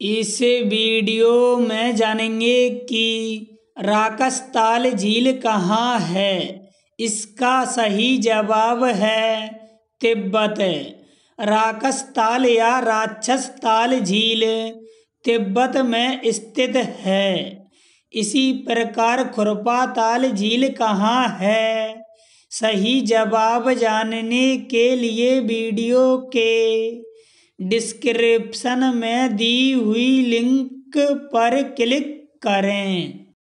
इस वीडियो में जानेंगे कि राकसताल झील कहाँ है। इसका सही जवाब है तिब्बत। राकसताल या राक्षस ताल झील तिब्बत में स्थित है। इसी प्रकार खुरपा ताल झील कहाँ है। सही जवाब जानने के लिए वीडियो के डिस्क्रिप्शन में दी हुई लिंक पर क्लिक करें।